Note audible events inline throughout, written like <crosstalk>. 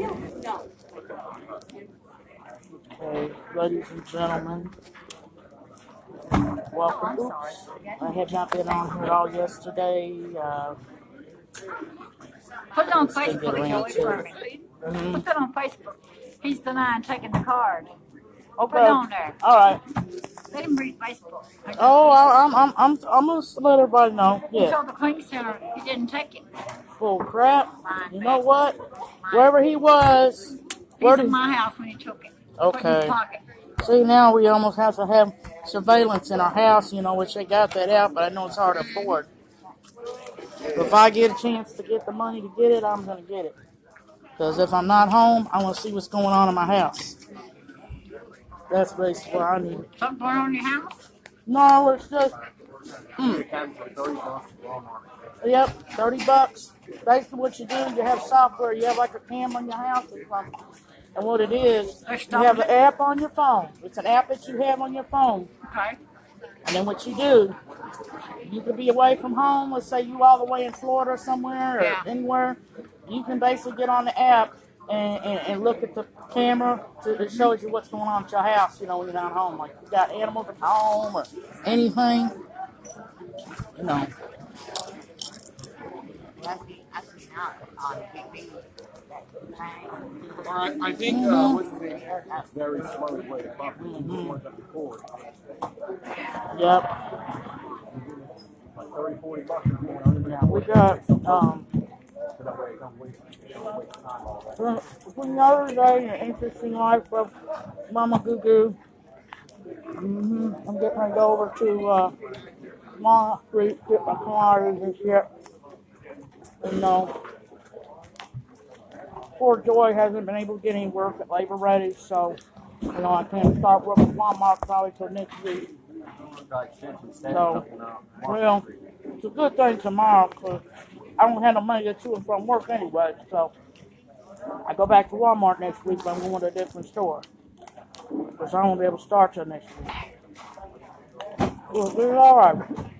Okay, ladies and gentlemen, welcome. Oops, I have not been on here all yesterday. Uh, Put it on Let's Facebook, Joey, for me. mhm. Put that on Facebook. He's denying taking the card. Put Okay. it on there. All right. Let him read Facebook. Oh, I, I'm, I'm, I'm, I'm gonna let everybody know. He Yeah. told the clean center he didn't take it. Full crap. You know what? Wherever he was, where He's in my house when he took it. Put it in his Okay. See, now we almost have to have surveillance in our house, you know, which they got that out, but I know it's hard to afford. If I get a chance to get the money to get it, I'm going to get it. Because if I'm not home, I want to see what's going on in my house. That's basically what I need. Something going on in your house? No, it's just, hmm. Yep, 30 bucks. Basically, what you do, you have software, you have like a cam on your house or something. And what it is, you have an app on your phone. It's an app that you have on your phone. Okay. And then what you do, you could be away from home. Let's say you all the way in Florida or somewhere or Yeah. anywhere. You can basically get on the app and, and, and look at the camera. To, it shows you what's going on at your house, you know, when you're not home. Like you got animals at home or anything. You know. All right, I think uh, what's the name? That's very smart way to properly mm record. Yep. Like 30, 40 bucks Yeah, we got um So that way it don't waste, it don't waste time all that. for another day in an interesting life of Mama Goo Goo. hmm I'm getting ready to go over to uh, Mama Street, get my commodities and shit. And no, poor Joy hasn't been able to get any work at Labor Ready, so you know I can't start working with Walmart probably till next week. So, well, it's a good thing tomorrow because I don't have no money to get to and from work anyway. So I go back to Walmart next week, but I'm going to a different store because I won't be able to start till next week. Well, it's all right.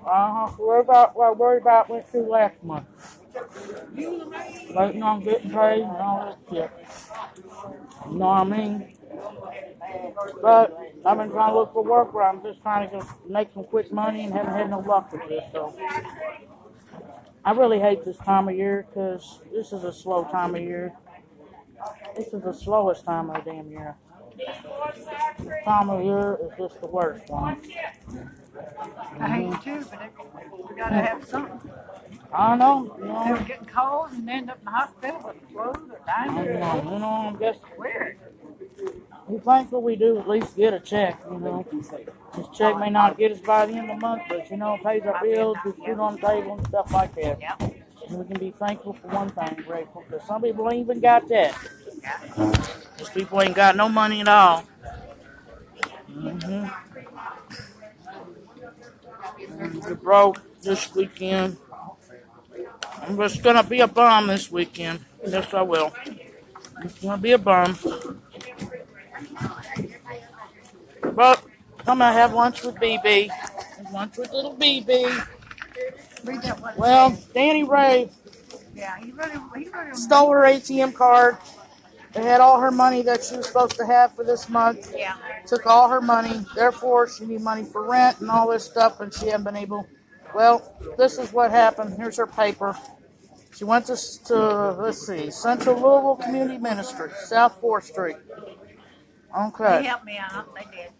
Uh huh. Worry about what I about went through last month. Waiting on getting paid and all that shit. You know what I mean? But I've been trying to look for work where I'm just trying to make some quick money and haven't had no luck with this. So I really hate this time of year because this is a slow time of year. This is the slowest time of the damn year. Time of year is just the worst one. I hate it too, but it, we gotta have something. I know, you know, were getting cold and end up in the hospital with the flu or I dying. know, you know, I'm just Weird. we thankful we do at least get a check, you know. This check may not get us by the end of the month, but you know, it pays our bills, we food on the table and stuff like that. Yep. And we can be thankful for one thing, grateful, because some people ain't even got that. Those people ain't got no money at all. Mm-hmm. You're broke this weekend. I'm just gonna be a bum this weekend. Yes, I will. I'm gonna be a bum. But I'm gonna have lunch with BB. Lunch with little BB. Read that one. Well, Danny Raye Yeah, he really, he really. stole her ATM card. They had all her money that she was supposed to have for this month. Yeah. Took all her money. Therefore, she needed money for rent and all this stuff, and she hadn't been able. Well, this is what happened. Here's her paper. She went to, to let's see, Central Louisville Community Ministry, South Fourth Street. Okay. They helped me out. They did.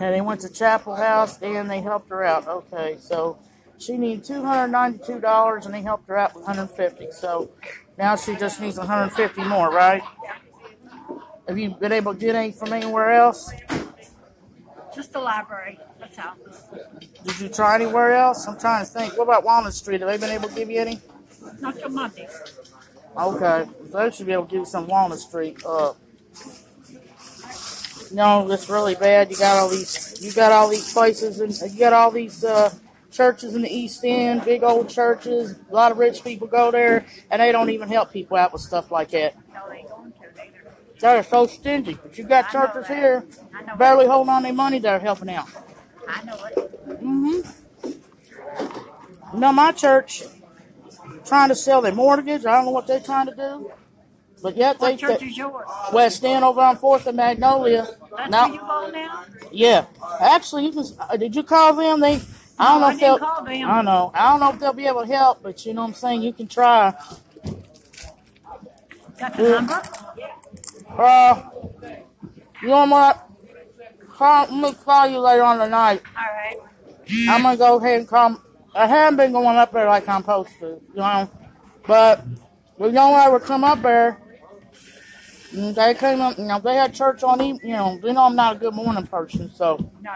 And they went to Chapel House and they helped her out. Okay, so she needed two hundred ninety-two dollars and they helped her out with one hundred fifty. So now she just needs one hundred fifty more, right? Have you been able to get any from anywhere else? Just the library. That's all. Did you try anywhere else? I'm trying to think. What about Walnut Street? Have they been able to give you any? Not till Monday. Okay, they should be able to give you some Walnut Street. Uh, no, it's really bad. You got all these, you got all these places, and you got all these uh, churches in the East End, big old churches. A lot of rich people go there, and they don't even help people out with stuff like that. No, they ain't going to neither. They're so stingy. But you got churches here barely holding on their money. that are helping out. I know it. Mm-hmm. You know, my church trying to sell their mortgage. I don't know what they're trying to do. But yet they, What church they is yours? West End over on Fourth and Magnolia. That's Now, where you go now? yeah, actually, you can. Uh, did you call them? They. I don't No, know I if they'll. call them. I know. I don't know if they'll be able to help, but you know what I'm saying. You can try. Got the number? Uh, you know what? Call, me call you later on tonight. All right. I'm gonna go ahead and come. I haven't been going up there like I'm supposed to, you know. But we don't ever come up there. And They came up, you know, they had church on even, you know, they know I'm not a good morning person, so. No.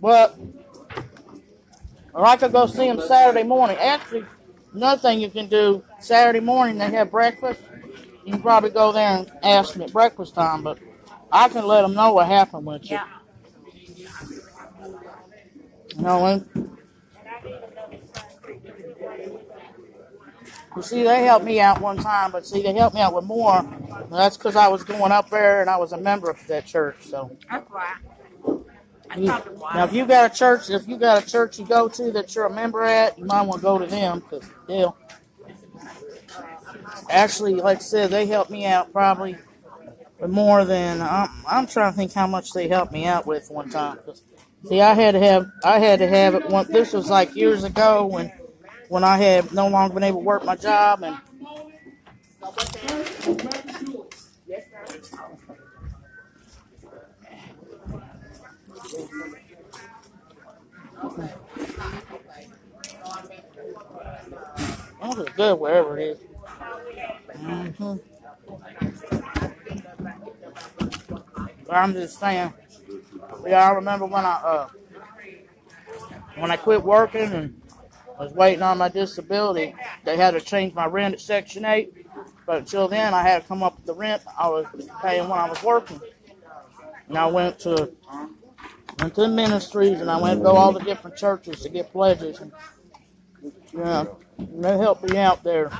But, or I could go see them Saturday morning. Actually, another thing you can do, Saturday morning they have breakfast. You can probably go there and ask them at breakfast time, but I can let them know what happened with you. Yeah. You know, and you see, they helped me out one time, but see, they helped me out with more. That's because I was going up there and I was a member of that church. So, That's why. I you, thought it was. now if you got a church, if you got a church you go to that you're a member at, you might want to go to them because they'll. Actually, like I said, they helped me out probably more than I'm. I'm trying to think how much they helped me out with one time. see, I had to have I had to have it. One, this was like years ago when when I had no longer been able to work my job and. Oh, good wherever it is. Mm-hmm. But I'm just saying. Yeah, I remember when I uh when I quit working and was waiting on my disability, they had to change my rent at Section Eight. But until then, I had to come up with the rent I was paying when I was working. And I went to went to the ministries and I went to all the different churches to get pledges. And, yeah, and they helped me out there.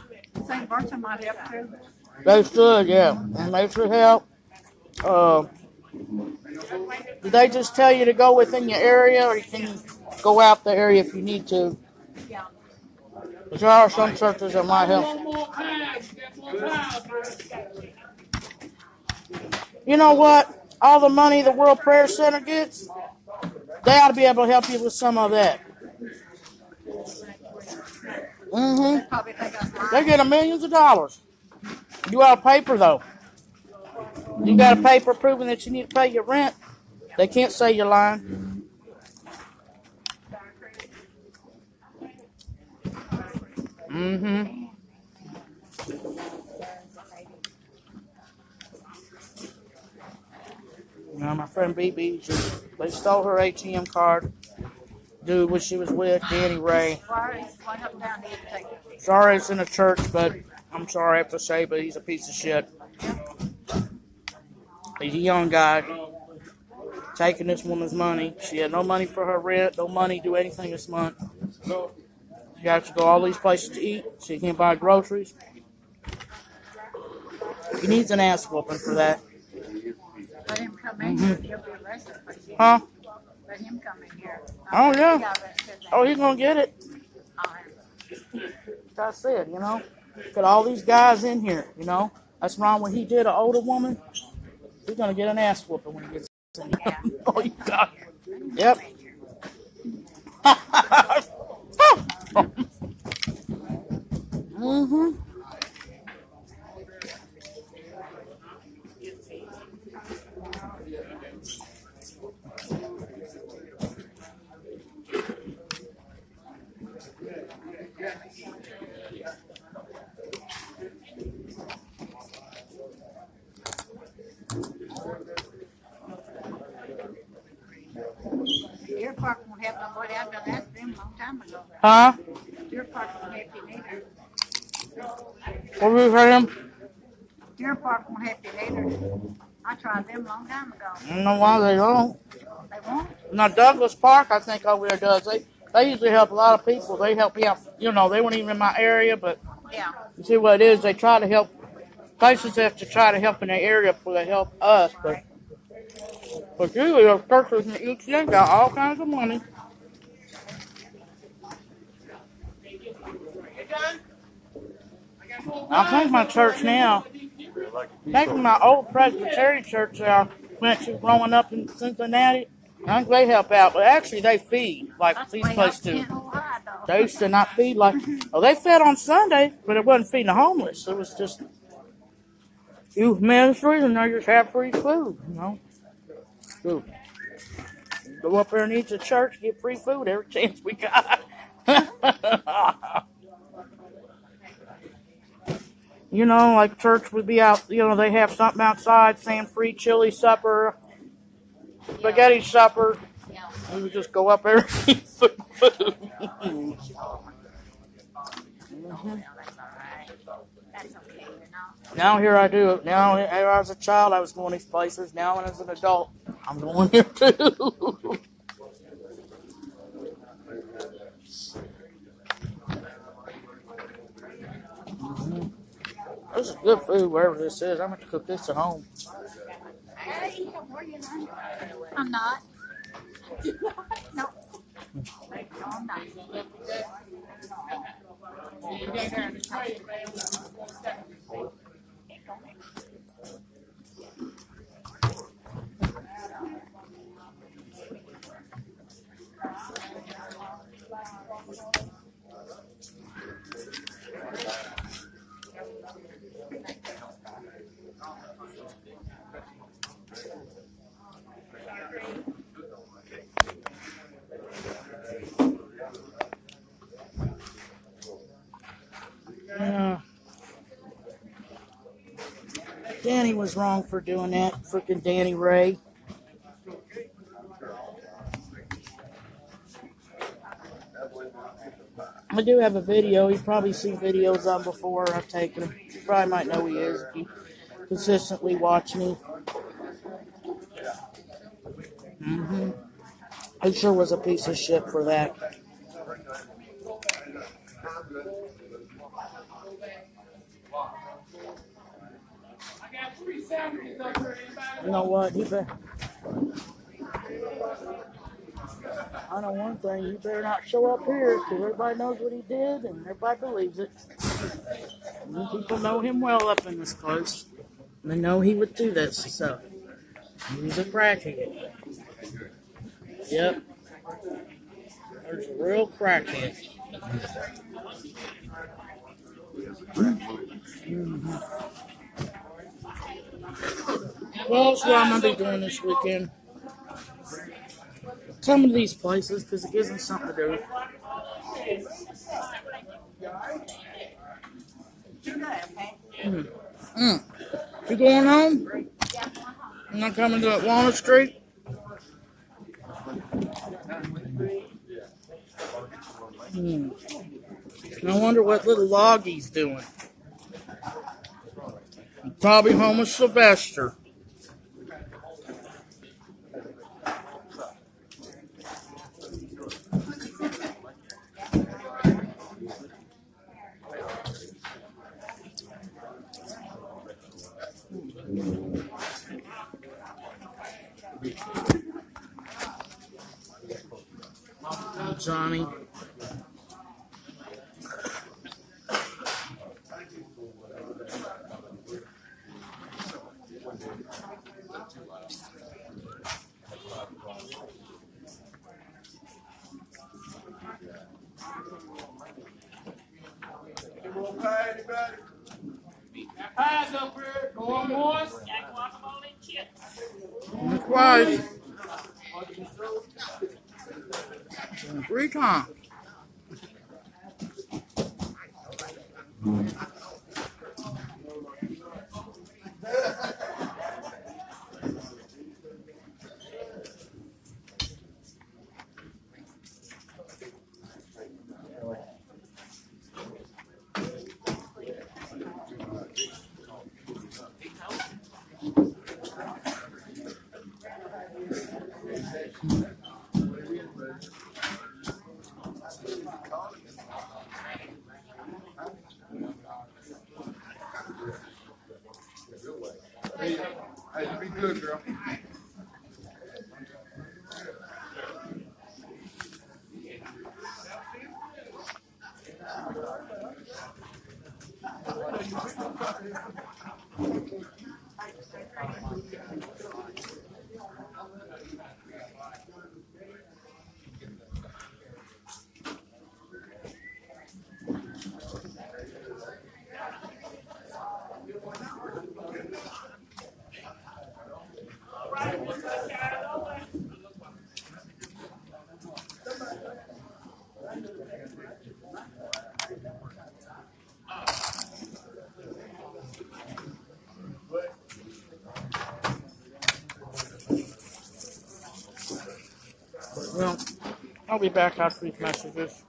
St. Bertha might help too. They should, yeah, and they should help. Uh, did they just tell you to go within your area, or you can go out the area if you need to? There are some churches that might help. You know what? All the money the World Prayer Center gets, they ought to be able to help you with some of that. Mm-hmm. Probably think They lying. get a millions of dollars. You got a paper though. You got a paper proving that you need to pay your rent. They can't say you're lying. Mm-hmm. Know, my friend BB, they stole her ATM card. Dude, when she was with Danny Raye. Why he's going up and down here to take it. Sorry it's in a church, but I'm sorry I have to say, but he's a piece of shit. He's a young guy taking this woman's money. She had no money for her rent, no money to do anything this month. She has to go all these places to eat. She can't buy groceries. He needs an ass whooping for that. Let him come in here. He'll be arrested for you. Huh? Let him come. Oh, yeah. Oh, he's gonna get it. Like I said, you know, got all these guys in here, you know. That's wrong When he did, an older woman. He's gonna get an ass whooping when he gets in <laughs> oh, you got Yep. mm-hmm. Deer Park won't help nobody. I've done asked them a long time ago. Huh? Deer Park won't help you neither. What were you saying? Deer Park won't help you neither. I tried them a long time ago. I don't know why they don't. They won't. Now Douglas Park, I think over there does. They they usually help a lot of people. They help me out. You know, they weren't even in my area, but Yeah. you see what it is. They try to help. Places have to try to help in their area before they help us. But but usually those churches in each day got all kinds of money. I think my church now Back in my old Presbyterian church that I went to growing up in Cincinnati, I think they help out, but actually they feed like That's these places do. in Ohio, though. They used to not feed like, oh, they fed on Sunday, but it wasn't feeding the homeless. It was just youth ministries, and they just have free food, you know. Food. Go up there and eat the church, get free food every <laughs> chance we got. <laughs> you know, like church would be out, you know, they have something outside saying free chili supper, spaghetti supper. We would just go up there and <laughs> eat some food. Well, that's all right. That's okay. Now here I do. Now here I was a child, I was going these places. Now as an adult, I'm going here too. <laughs> This is good food wherever this is. I'm gonna cook this at home. Hey, how are you, honey? I'm not. <laughs> no. No, I'm not. Danny was wrong for doing that. Freaking Danny Raye. I do have a video. You've probably seen videos on before. I've taken him. You probably might know who he is if you consistently watch me. hmm He sure was a piece of shit for that. You know what? He better. I know one thing. You better not show up here because everybody knows what he did and everybody believes it. And people know him well up in this place. They know he would do this stuff. He's a crackhead. Yep. There's a real crackhead. Mm-hmm. Well, that's what I'm gonna be doing this weekend. Coming to these places because it gives me something to do. Mm. Mm. You going home? I'm not coming to Walnut Street? Hmm. I wonder what little Loggy's doing. Probably home with Sylvester. Johnny. Eyes up here, go on, boys. And twice. Three hey, be good, girl. Well, I'll be back after these messages.